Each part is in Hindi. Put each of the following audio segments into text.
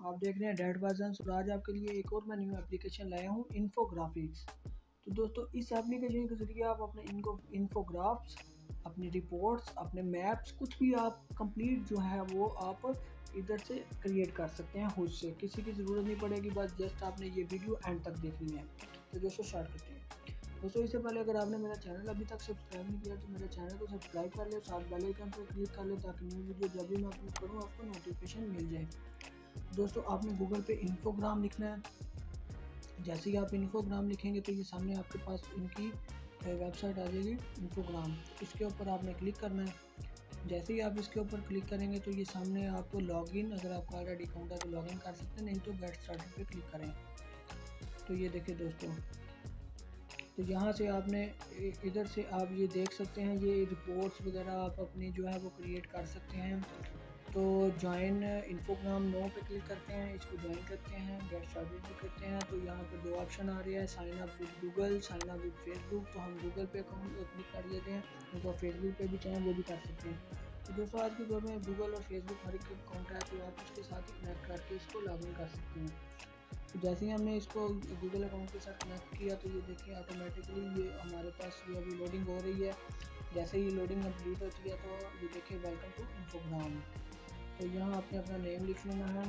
आप देख रहे हैं डेड और आज आपके लिए एक और मैं न्यू एप्लीकेशन लाया हूँ इन्फोग्राफिक्स तो दोस्तों, इस एप्लीकेशन के ज़रिए आप अपने इनको इन्फोग्राफ्स अपनी रिपोर्ट्स अपने मैप्स कुछ भी आप कंप्लीट जो है वो आप इधर से क्रिएट कर सकते हैं खुद से। किसी की ज़रूरत नहीं पड़ेगी, बस जस्ट आपने ये वीडियो एंड तक देखनी है। तो दोस्तों स्टार्ट करते हैं। दोस्तों, इससे पहले अगर आपने मेरा चैनल अभी तक सब्सक्राइब नहीं किया तो मेरे चैनल को सब्सक्राइब कर ले, साथ बेल आइकन पर क्लिक कर ले, ताकि न्यू वीडियो जब भी मैं अपलोड करूँ, आपको नोटिफिकेशन मिल जाए। दोस्तों, आपने गूगल पे इन्फोग्राम लिखना है। जैसे ही आप इन्फोग्राम लिखेंगे तो ये सामने आपके पास इनकी वेबसाइट आ जाएगी इन्फोग्राम इसके ऊपर आपने क्लिक करना है। जैसे ही आप इसके ऊपर क्लिक करेंगे तो ये सामने आपको लॉगिन अगर आपका ऑलरेडी अकाउंट है तो लॉगिन कर सकते हैं, नहीं तो गेट स्टार्टेड पे क्लिक करें। तो ये देखिए दोस्तों तो यहाँ से आपने इधर से आप ये देख सकते हैं, ये रिपोर्ट्स वगैरह आप अपनी जो है, वो क्रिएट कर सकते हैं। तो ज्वाइन इन्फोग्राम नो पे क्लिक करते हैं, इसको ज्वाइन करते हैं गेट स्टार्टेड भी करते हैं। तो यहाँ पर दो ऑप्शन आ रहे हैं sign up with Google sign up with Facebook तो हम गूगल पे अकाउंट क्लिक कर लेते हैं, उनको फेसबुक पे भी चाहें वो भी कर सकते हैं। तो दोस्तों, आज के दौर में गूगल और फेसबुक हर एक अकाउंट है तो आप उसके साथ ही कनेक्ट करके इसको लॉग इन कर सकते हैं। तो जैसे ही हमने इसको गूगल अकाउंट के साथ कनेक्ट किया तो ये देखिए ऑटोमेटिकली ये हमारे पास ये अभी लोडिंग हो रही है, जैसे ही लोडिंग कंप्लीट होती है तो ये देखिए वेलकम टू इन्फोग्राम तो यहाँ आपने अपना नेम लिख लेना है।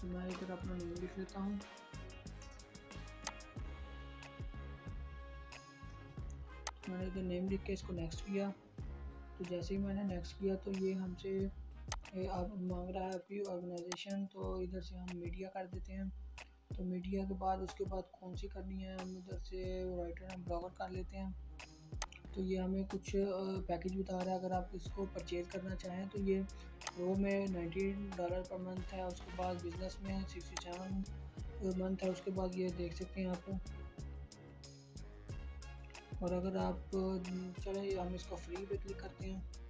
तो मैं इधर अपना नेम लिख लेता हूँ। मैंने इधर नेम लिख के इसको नेक्स्ट किया। तो जैसे ही मैंने नेक्स्ट किया तो ये हमसे मांग रहा है आपकी ऑर्गेनाइजेशन तो इधर से हम मीडिया कर देते हैं। तो मीडिया के बाद, उसके बाद कौन सी करनी है, हम इधर से राइटर हम ब्लॉगर कर लेते हैं। तो ये हमें कुछ पैकेज बता रहा है। अगर आप इसको परचेज़ करना चाहें तो ये प्रो में नाइनटीन डॉलर पर मंथ है। उसके बाद बिज़नेस में सिक्सटी सेवन मंथ है। उसके बाद ये देख सकते हैं आप। और अगर आप चलें, हम इसको फ्री पे क्लिक करते हैं।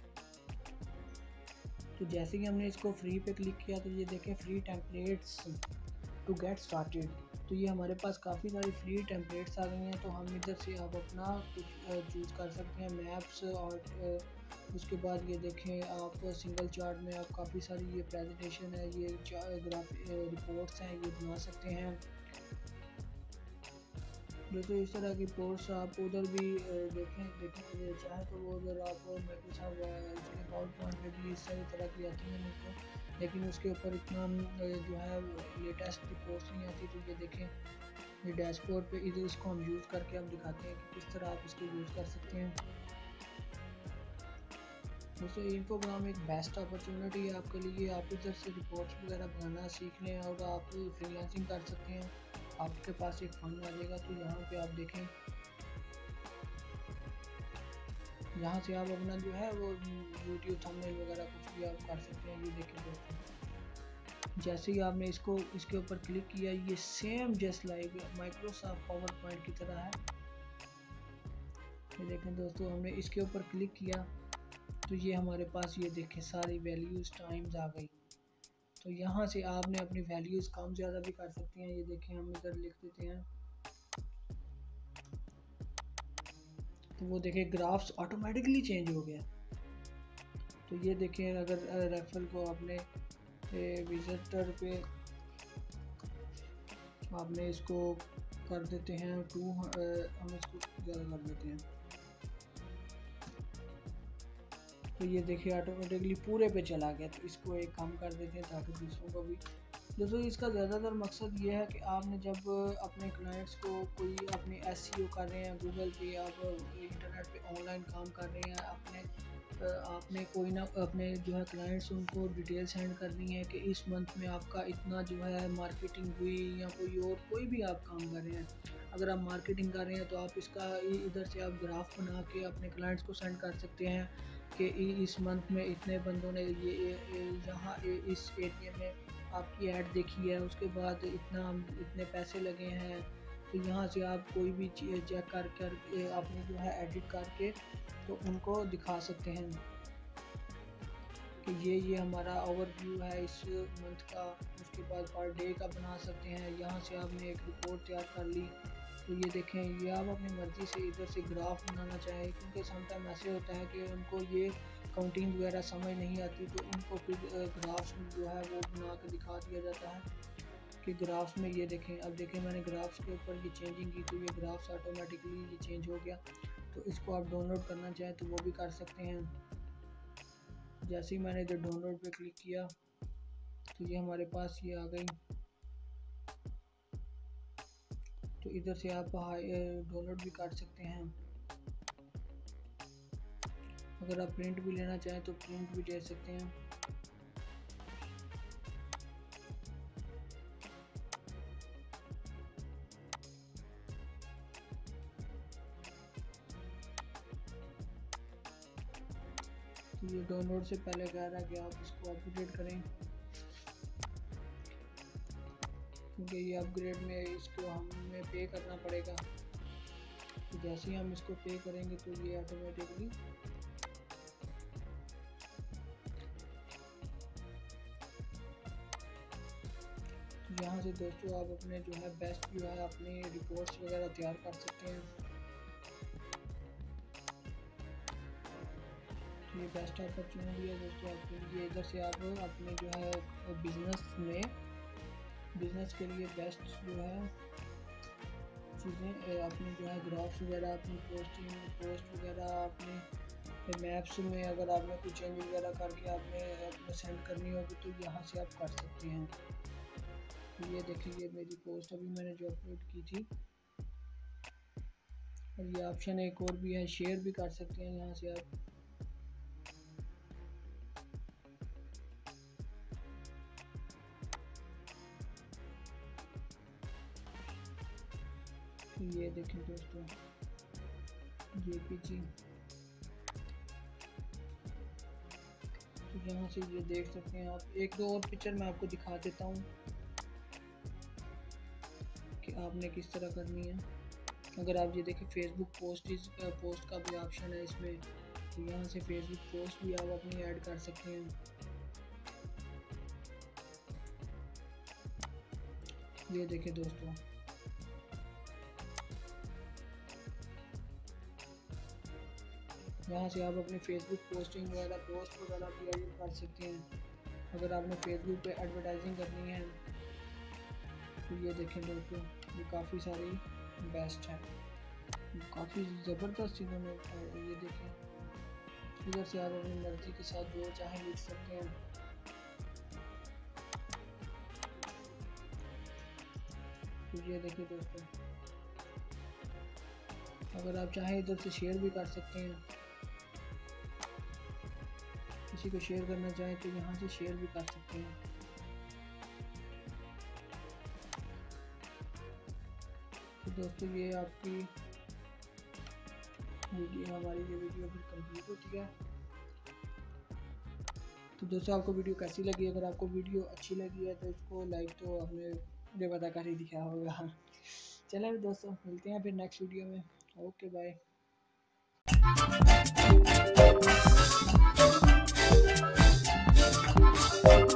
तो जैसे कि हमने इसको फ्री पे क्लिक किया तो ये देखें free templates to get started तो ये हमारे पास काफ़ी सारी फ्री टेम्पलेट्स आ गई हैं तो हम इधर से आप अपना कुछ चूज़ कर सकते हैं मैप्स और उसके बाद ये देखें आप सिंगल चार्ट में आप काफ़ी सारी ये प्रेजेंटेशन है, ये रिपोर्ट्स हैं, ये बना सकते हैं। दोस्तों इस तरह की पोस्ट आप उधर भी देखें, देखने चाहे तो वो उधर आप माइक्रोसॉफ्ट पावर पॉइंट भी इस तरह की आती हैं मुझको लेकिन उसके ऊपर इतना जो है लेटेस्ट रिपोर्ट्स नहीं आती तो ये देखें, ये डैशबोर्ड पे इधर इसको हम यूज़ करके हम दिखाते हैं कि किस तरह आप इसको यूज़ कर सकते हैं। दोस्तों इन्फोग्राम एक बेस्ट अपॉर्चुनिटी है आपके लिए। आप इधर से रिपोर्ट्स वगैरह बनाना सीख लें और आप फ्रीलांसिंग कर सकते हैं। आपके पास एक फंड आ जाएगा तो यहाँ पे आप देखें। यहाँ से आप अपना जो है वो यूट्यूब थंबनेल वगैरह कुछ भी आप कर सकते हैं, ये देखें दोस्तों। जैसे ही आपने इसको, इसके ऊपर क्लिक किया, ये same just like Microsoft PowerPoint की तरह है। ये देखें दोस्तों, हमने इसके ऊपर क्लिक किया तो ये हमारे पास ये देखें, सारी वैल्यूज़ टाइम्स आ गई। तो यहाँ से आपने अपनी वैल्यूज़ कम ज़्यादा भी कर सकते हैं। ये देखें हम इधर लिख देते हैं। तो वो देखें ग्राफ्स ऑटोमेटिकली चेंज हो गया। तो ये देखें अगर रेफर को आपने विजिटर पे आपने इसको कर देते हैं टू हम इसको ज़्यादा कर देते हैं। तो ये देखिए ऑटोमेटिकली पूरे पे चला गया। तो इसको एक काम कर देते हैं ताकि दूसरों को भी। दोस्तों, इसका ज़्यादातर मकसद ये है कि आपने जब अपने क्लाइंट्स को कोई अपने एस e कर रहे हैं गूगल पे आप इंटरनेट पे ऑनलाइन काम कर रहे हैं अपने आपने कोई ना, अपने जो है क्लाइंट्स उनको डिटेल सेंड करनी है कि इस मंथ में आपका इतना जो है मार्केटिंग हुई या कोई और कोई भी आप काम कर रहे हैं। अगर आप मार्केटिंग कर रहे हैं तो आप इसका इधर से आप ग्राफ बना के अपने क्लाइंट्स को सेंड कर सकते हैं। कि इस मंथ में इतने बंदों ने ये यहाँ इस एरिए में आपकी ऐड देखी है, उसके बाद इतना, इतने पैसे लगे हैं तो यहाँ से आप कोई भी चीज़ चेक कर कर अपनी जो है एडिट करके तो उनको दिखा सकते हैं। कि ये ये हमारा ओवरव्यू है, इस मंथ का, उसके बाद पर डे का बना सकते हैं, यहाँ से आपने एक रिपोर्ट तैयार कर ली तो ये देखें, ये आप अपनी मर्ज़ी से इधर से ग्राफ बनाना चाहें, क्योंकि समटाइम ऐसे होता है कि उनको ये काउंटिंग वगैरह समझ नहीं आती तो उनको फिर ग्राफ्स जो है वो बना के दिखा दिया जाता है कि ग्राफ्स में ये देखें। अब देखें मैंने ग्राफ्स के ऊपर ये चेंजिंग की तो ये ग्राफ्स ऑटोमेटिकली ये चेंज हो गया। तो इसको आप डाउनलोड करना चाहें तो वो भी कर सकते हैं। जैसे ही मैंने इधर डाउनलोड पे क्लिक किया तो ये हमारे पास ये आ गई। तो इधर से आप डाउनलोड भी कर सकते हैं। अगर आप प्रिंट भी लेना चाहें तो प्रिंट भी ले सकते हैं। तो ये डाउनलोड से पहले कह रहा है कि आप इसको अपडेट करें। क्योंकि ये अपग्रेड में, इसको हमें पे करना पड़ेगा। तो जैसे ही हम इसको पे करेंगे तो ये ऑटोमेटिकली तो यहाँ से दोस्तों आप अपने जो है बेस्ट जो है अपने रिपोर्ट्स वगैरह तैयार कर सकते हैं। तो ये बेस्ट अपॉर्चुनिटी है दोस्तों आपके लिए इधर से आप अपने जो है बिज़नेस में बिज़नेस के लिए बेस्ट जो है चीज़ें अपनी जो है ग्राफ्स वगैरह अपनी पोस्टिंग पोस्ट वगैरह अपने मैप्स में अगर आपने कुछ चेंज वगैरह करके आपने अपने सेंड करनी होगी तो यहाँ से आप कर सकते हैं। तो ये देखिए मेरी पोस्ट अभी मैंने जो अपलोड की थी। और ये ऑप्शन एक और भी है शेयर भी कर सकते हैं यहाँ से आप। ये देखें दोस्तों जेपीजी तो यहाँ से ये देख सकते हैं आप। एक दो और पिक्चर मैं आपको दिखा देता हूँ कि आपने किस तरह करनी है। अगर आप ये देखें फेसबुक पोस्ट इस पोस्ट का भी ऑप्शन है इसमें। तो यहाँ से फेसबुक पोस्ट भी आप अपनी ऐड कर सकते हैं। ये देखें दोस्तों। यहाँ से आप अपनी फेसबुक पोस्टिंग वगैरह पोस्ट वगैरह भी एडिट कर सकते हैं। अगर आपने फेसबुक पे एडवर्टाइजिंग करनी है तो ये देखें दोस्तों, ये काफ़ी सारी बेस्ट है। काफ़ी ज़बरदस्त इन्होंने ये देखें, इधर से आप अपनी मर्ज़ी के साथ जो चाहें लिख सकते हैं। तो ये देखिए दोस्तों, अगर आप चाहें इधर से शेयर भी कर सकते हैं। किसी को शेयर करना चाहें तो यहाँ से शेयर भी कर सकते हैं। तो दोस्तों, ये आपकी वीडियो हमारी ये वीडियो फिर कंप्लीट होती है। तो दोस्तों, आपको वीडियो कैसी लगी? अगर आपको वीडियो अच्छी लगी है तो इसको लाइक तो हमने बेपता कर ही दिखा होगा। चलें दोस्तों, मिलते हैं फिर नेक्स्ट वीडियो में। Okay bye Bye.